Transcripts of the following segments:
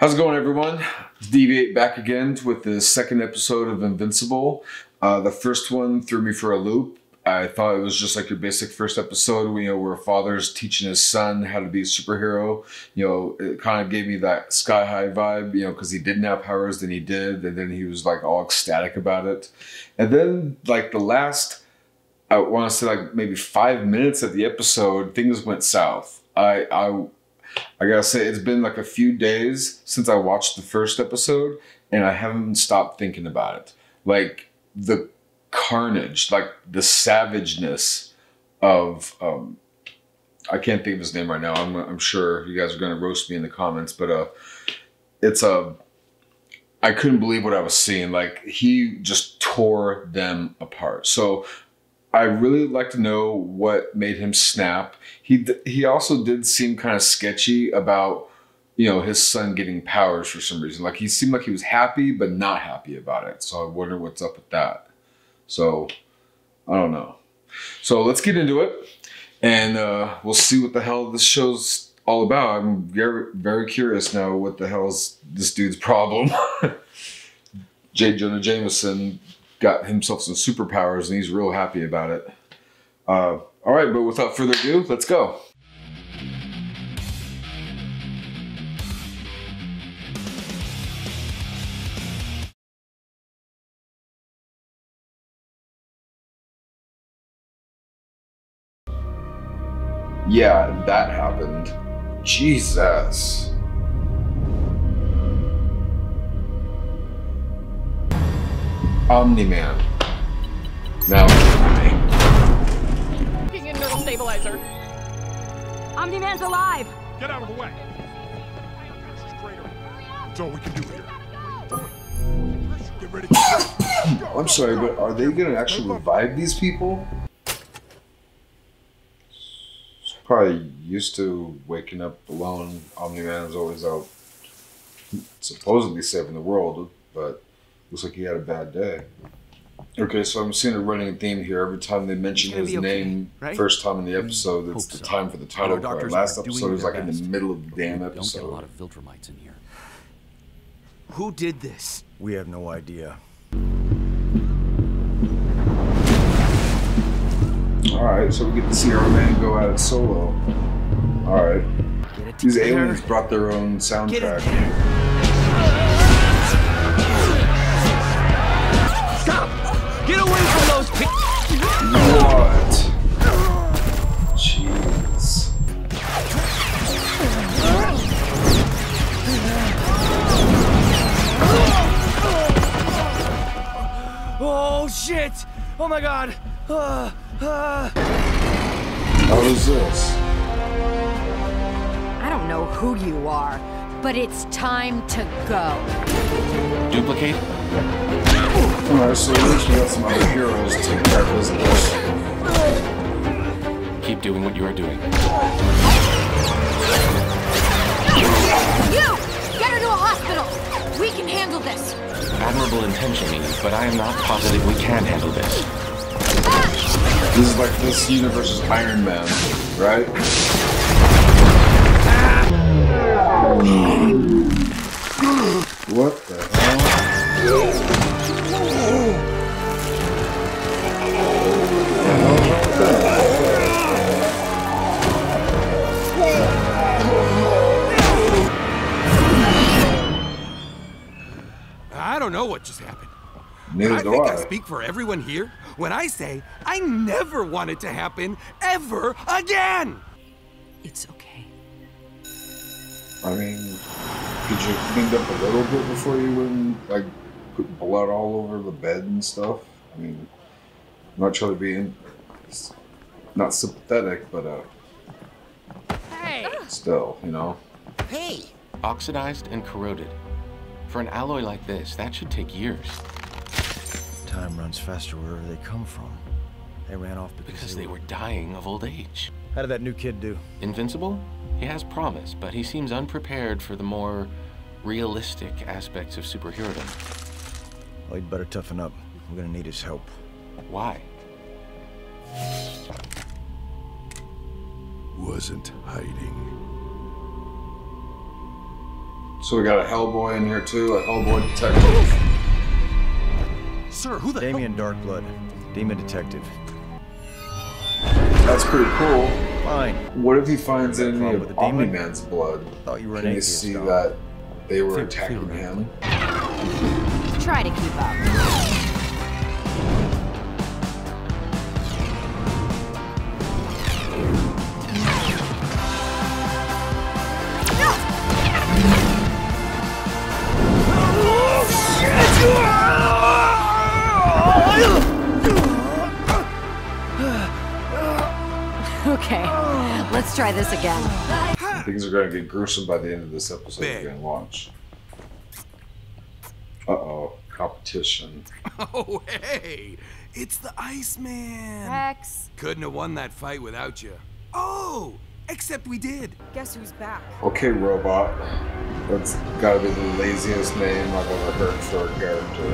How's it going, everyone? Deviate back again with the second episode of Invincible. Uh, the first one threw me for a loop. I thought it was just like your basic first episode, you know, where a father's teaching his son how to be a superhero. You know, it kind of gave me that sky high vibe, you know, because he didn't have powers, then he did, and then he was like all ecstatic about it. And then, like, the last, I want to say, like, maybe five minutes of the episode, things went south. I, I, I gotta say, it's been like a few days since I watched the first episode, and I haven't stopped thinking about it. Like, the carnage, like the savageness of um, I can't think of his name right now. I'm, I'm sure you guys are to roast me in the comments, but uh, it's a. Uh, I couldn't believe what I was seeing. Like he just tore them apart. So I really like to know what made him snap. He he also did seem kind of sketchy about you know his son getting powers for some reason. Like he seemed like he was happy but not happy about it. So I wonder what's up with that. So I don't know. So let's get into it, and uh, we'll see what the hell this show's all about. I'm very very curious now. What the hell's this dude's problem? J. Jonah Jameson got himself some superpowers, and he's real happy about it. Uh, all right, but without further ado, let's go. Yeah, that happened. Jesus. Omni-Man. Now, Fucking internal stabilizer. Omni-Man's alive! Get out of the way! That's all we can do here. Get ready. I'm sorry, but are they gonna actually revive these people? probably used to waking up alone. Omni Man is always out supposedly saving the world, but looks like he had a bad day. Okay, so I'm seeing a running theme here. Every time they mention his okay, name, right? first time in the mm, episode, it's the so. time for the title card. Last episode was like best. in the middle of the damn episode. Don't get a lot of Viltrumites in here. Who did this? We have no idea. Alright, so we get to see our man go at it solo. Alright. These aliens brought their own soundtrack. Get away from those What? Jeez. Oh shit! Oh my god! Uh. How is this? I don't know who you are, but it's time to go. Duplicate? Alright, so at least we got some other heroes to take care of business. Keep doing what you are doing. You! Get her to a hospital! We can handle this! Admirable intention, but I am not positive we can handle this. This is like this universe's Iron Man, right? Ah. What the hell? I don't know what just happened. Neither I do think I. I speak for everyone here when I say I never want it to happen ever again. It's okay. I mean, could you clean up a little bit before you went like put blood all over the bed and stuff? I mean, I'm not trying to be in, not sympathetic, but uh, hey, still, you know. Hey, oxidized and corroded. For an alloy like this, that should take years. Time runs faster wherever they come from. They ran off because, because they, they were... were dying of old age. How did that new kid do? Invincible? He has promise, but he seems unprepared for the more realistic aspects of superherodom. Well, he'd better toughen up. We're gonna need his help. Why? Wasn't hiding. So we got a Hellboy in here too, a Hellboy detective. Sir, who the Damien Darkblood, demon detective. That's pretty cool. Fine. What if he finds any problem of the demon? Omni-Man's blood? Thought you were an Can you atheist. see dog. that they were Feel- attacking him? Try to keep up. Try this again. Things are going to get gruesome by the end of this episode Big. we're going to watch. Uh oh, competition. Oh, hey! It's the Iceman! Rex. Couldn't have won that fight without you. Oh! Except we did. Guess who's back? Okay, robot. That's got to be the laziest name I've ever heard for a character.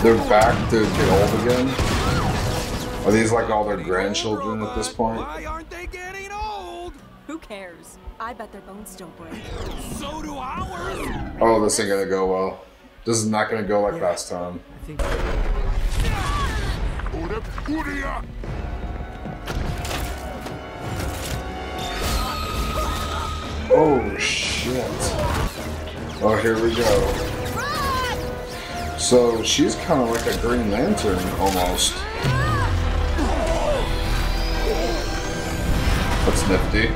They're back to get old again? Are these like all their grandchildren at this point? Why aren't they getting old? Who cares? I bet their bones still break. So do ours! Oh, this ain't gonna go well. This is not gonna go like last time. Oh shit. Oh, here we go. So she's kind of like a Green Lantern almost. That's nifty.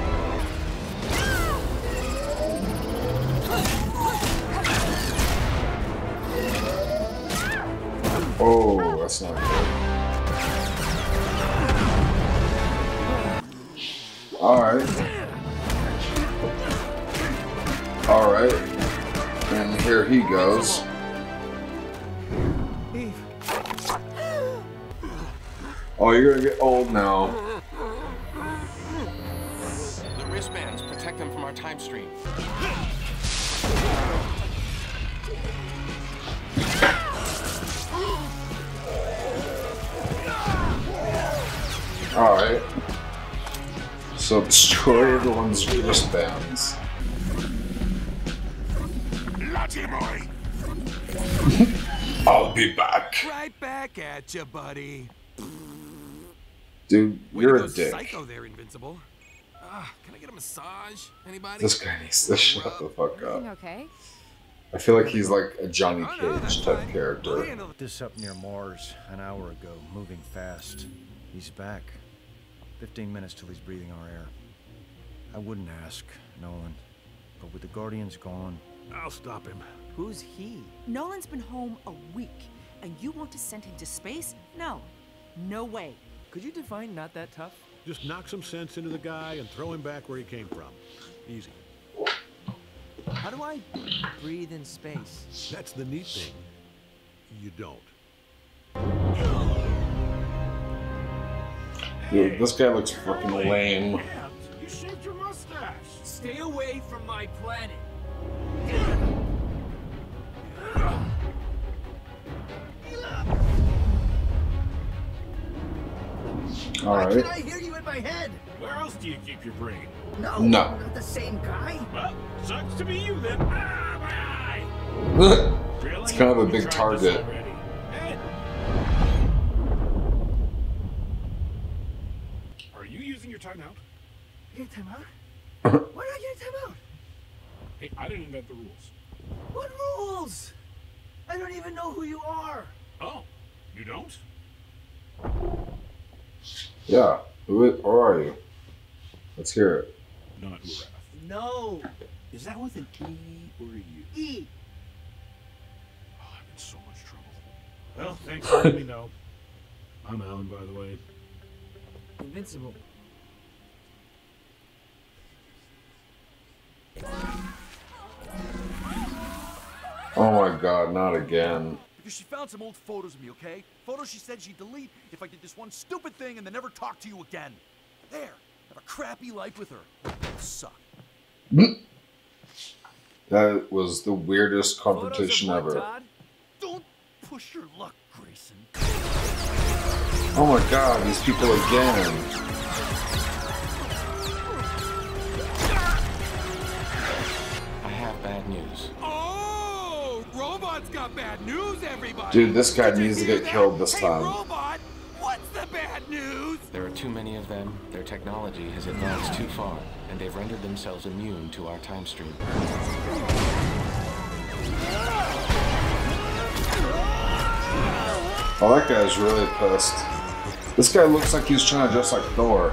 Oh, that's not good. Alright. Alright. And here he goes. Oh, you're gonna get old now. Our time stream. Alright. So destroy everyone's wristbands. Lucky boy! I'll be back. Right back at you, buddy. Dude, you're a dick. psycho there, Invincible. Ah, can I get a massage? Anybody? This guy needs to shut the fuck up. Okay. I feel like he's like a Johnny Oh, no, that's Cage type fine. We'll character. handle This up near Mars an hour ago, moving fast. He's back. 15 minutes till he's breathing our air. I wouldn't ask, Nolan. But with the Guardians gone, I'll stop him. Who's he? Nolan's been home a week, and you want to send him to space? No. No way. Could you define not that tough? Just knock some sense into the guy and throw him back where he came from. Easy. How do I breathe in space? That's the neat thing. You don't. Dude, this guy looks fucking lame. You shaved your mustache. Stay away from my planet. Alright. I hear you in my head? Where else do you keep your brain? No. No. Not the same guy. Well, sucks to be you then. Ah, my eye. Really? It's kind of a big target. Ed. Are you using your timeout? Get time out? Why not get time out? Hey, I didn't invent the rules. What rules? I don't even know who you are. Oh, you don't? Yeah. Who, are you? Let's hear it. Not Urath. No. Is that with an E or a U? E. Oh, I'm in so much trouble. Well, thanks for letting me know. I'm Allen, by the way. Invincible. Oh my god, not again. Because she found some old photos of me, okay? Photos she said she'd delete if I did this one stupid thing and then never talk to you again. There. Have a crappy life with her. Suck. That was the weirdest Photos of confrontation what, ever. Todd? Don't push your luck, Grayson. Oh my god, these people again. I have bad news. Oh, Robot's got bad news, everybody. Dude, this guy Did needs to get that? killed this hey, time. Robot, what's the bad news? There are too many of them, their technology has advanced too far, and they've rendered themselves immune to our time stream. Oh, that guy's really pissed. This guy looks like he's trying to dress like Thor.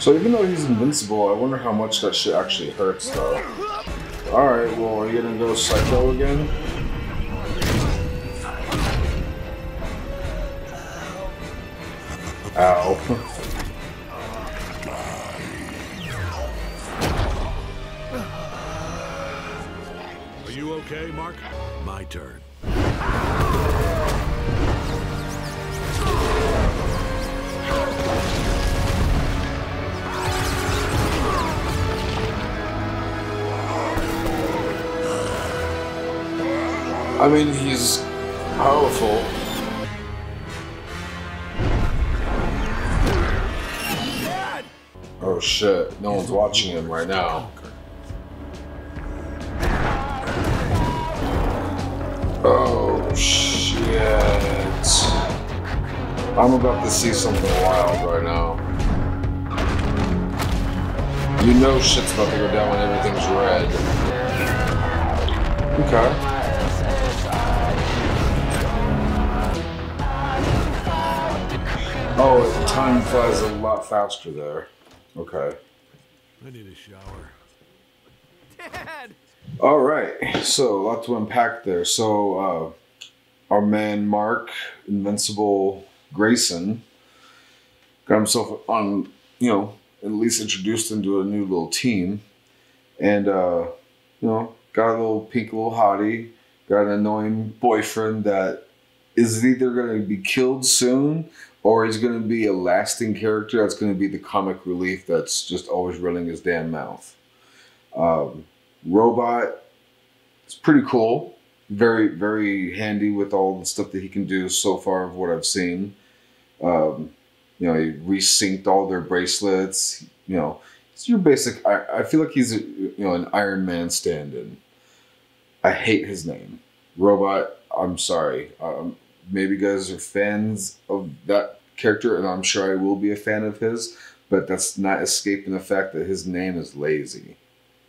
So even though he's invincible, I wonder how much that shit actually hurts though. Alright, well, are you gonna go psycho again? Ow. Are you okay, Mark? My turn. I mean, he's powerful. Oh shit, no one's watching him right now. Oh shit. I'm about to see something wild right now. You know shit's about to go down when everything's red. Okay. Oh, time flies a lot faster there. Okay. I need a shower. Dad! All right. So a lot to unpack there. So uh, our man Mark Invincible Grayson got himself on, you know, at least introduced into a new little team, and uh, you know, got a little pink little hottie, got an annoying boyfriend that is either going to be killed soon or he's going to be a lasting character that's going to be the comic relief that's just always running his damn mouth. Um, Robot is pretty cool. Very, very handy with all the stuff that he can do so far of what I've seen. Um, you know, he resynced all their bracelets. You know, it's your basic. I, I feel like he's a, you know an Iron Man stand-in. I hate his name, Robot. I'm sorry. Um, maybe you guys are fans of that character, and I'm sure I will be a fan of his. But that's not escaping the fact that his name is lazy.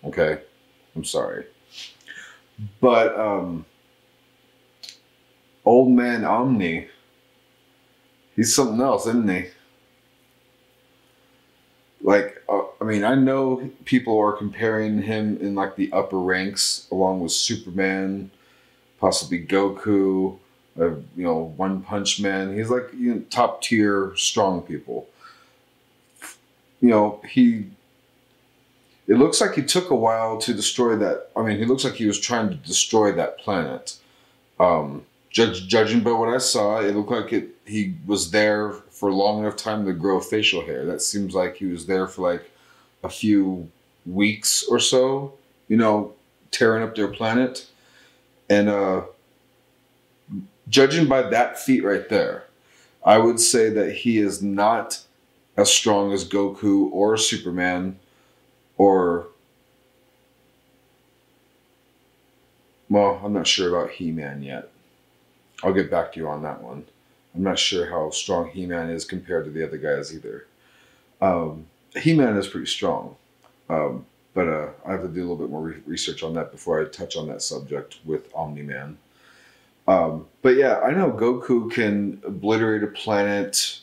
Okay, I'm sorry. But um, old man Omni, he's something else, isn't he? Like, uh, I mean, I know people are comparing him in like the upper ranks, along with Superman, possibly Goku, uh, you know, One Punch Man. He's like you know, top tier strong people. You know, he. It looks like he took a while to destroy that. I mean, he looks like he was trying to destroy that planet. Um, judge, judging by what I saw, it looked like it. He was there for a long enough time to grow facial hair. That seems like he was there for like a few weeks or so. You know, tearing up their planet, and uh, judging by that feat right there, I would say that he is not as strong as Goku or Superman or well, I'm not sure about He-Man yet. I'll get back to you on that one. I'm not sure how strong He-Man is compared to the other guys either. Um, He-Man is pretty strong, um, but uh, I have to do a little bit more re- research on that before I touch on that subject with Omni-Man. Um, but yeah, I know Goku can obliterate a planet.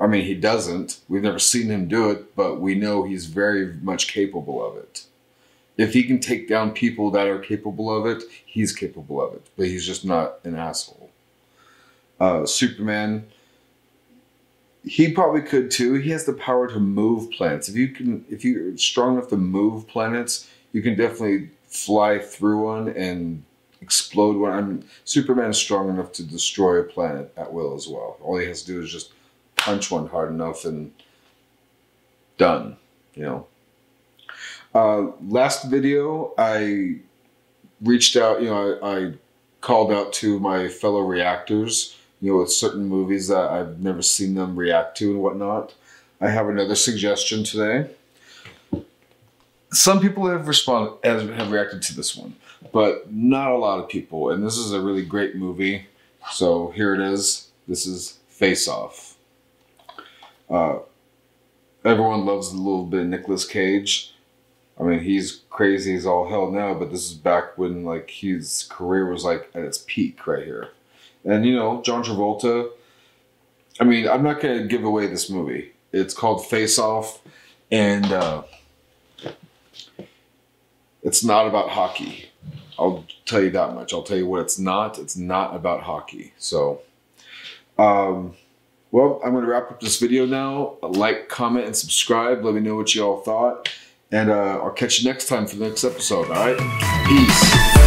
I mean, he doesn't. We've never seen him do it, but we know he's very much capable of it. If he can take down people that are capable of it, he's capable of it. But he's just not an asshole. Uh, Superman, he probably could too. He has the power to move planets. If you can, if you're strong enough to move planets, you can definitely fly through one and explode one. I mean, is strong enough to destroy a planet at will as well. All he has to do is just punch one hard enough and done. You know. Uh, last video, I reached out. You know, I, I called out to my fellow reactors. You know, with certain movies that I've never seen them react to and whatnot. I have another suggestion today. Some people have responded, have reacted to this one, but not a lot of people. And this is a really great movie. So here it is. This is Face Off. Uh, everyone loves a little bit of Nicolas Cage. I mean, he's crazy as all hell now, but this is back when like his career was like at its peak right here. And you know, John Travolta. I mean, I'm not gonna give away this movie. It's called Face Off, and uh, it's not about hockey. I'll tell you that much. I'll tell you what it's not. It's not about hockey. So, um, well, I'm going to wrap up this video now. Like, comment, and subscribe. Let me know what you all thought. And uh, I'll catch you next time for the next episode. All right? Peace.